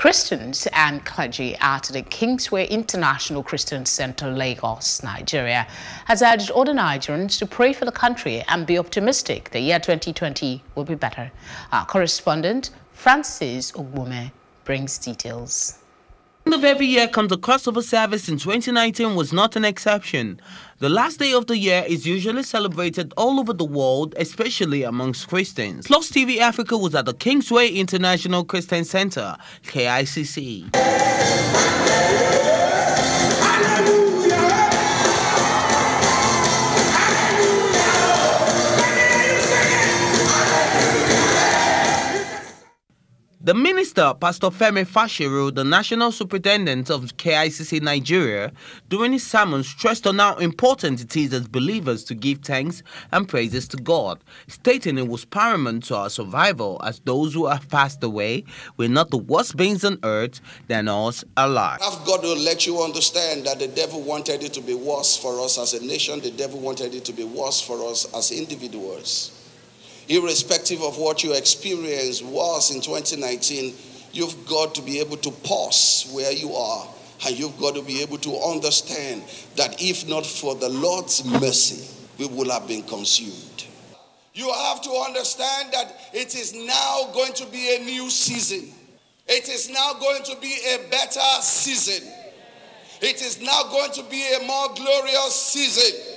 Christians and clergy at the Kingsway International Christian Center, Lagos, Nigeria, has urged other Nigerians to pray for the country and be optimistic the year 2020 will be better. Our correspondent, Francis Ogbume, brings details end of every year comes the crossover service in 2019 was not an exception. The last day of the year is usually celebrated all over the world, especially amongst Christians. Plus TV Africa was at the Kingsway International Christian Center, KICC. The minister, Pastor Femi Fashiru, the national superintendent of KICC Nigeria, during his sermon stressed on how important it is as believers to give thanks and praises to God, stating it was paramount to our survival as those who have passed away were not the worst beings on earth than us alive. I've got to let you understand that the devil wanted it to be worse for us as a nation, the devil wanted it to be worse for us as individuals irrespective of what your experience was in 2019, you've got to be able to pause where you are. And you've got to be able to understand that if not for the Lord's mercy, we would have been consumed. You have to understand that it is now going to be a new season. It is now going to be a better season. It is now going to be a more glorious season.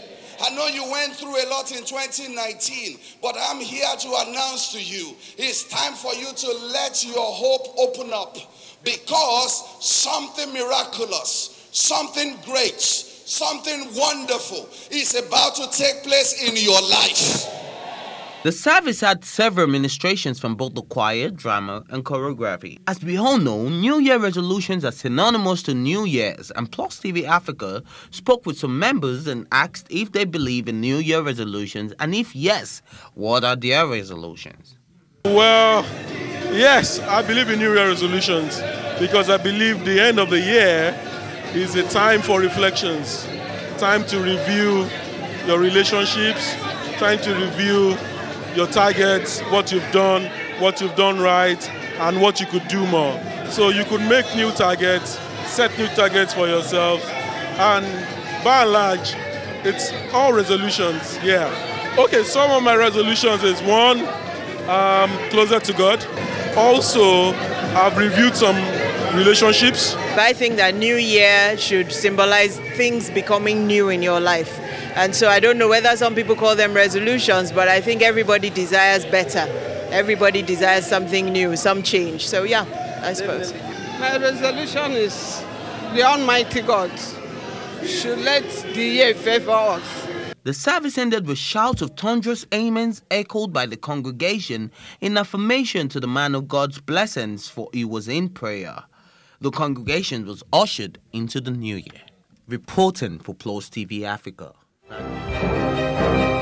I know you went through a lot in 2019, but I'm here to announce to you it's time for you to let your hope open up because something miraculous, something great, something wonderful is about to take place in your life. The service had several ministrations from both the choir, drama, and choreography. As we all know, New Year resolutions are synonymous to New Year's, and Plus TV Africa spoke with some members and asked if they believe in New Year resolutions, and if yes, what are their resolutions? Well, yes, I believe in New Year resolutions because I believe the end of the year is a time for reflections, time to review your relationships, time to review your targets, what you've done, what you've done right, and what you could do more. So you could make new targets, set new targets for yourself, and by and large, it's all resolutions, yeah. Okay, some of my resolutions is one, um, closer to God. Also, I've reviewed some relationships. But I think that New Year should symbolize things becoming new in your life. And so I don't know whether some people call them resolutions, but I think everybody desires better. Everybody desires something new, some change. So yeah, I suppose. My resolution is the Almighty God should let the year favor us. The service ended with shouts of thunderous amens echoed by the congregation in affirmation to the man of God's blessings, for he was in prayer. The congregation was ushered into the new year. Reporting for Plus TV Africa. Thank you.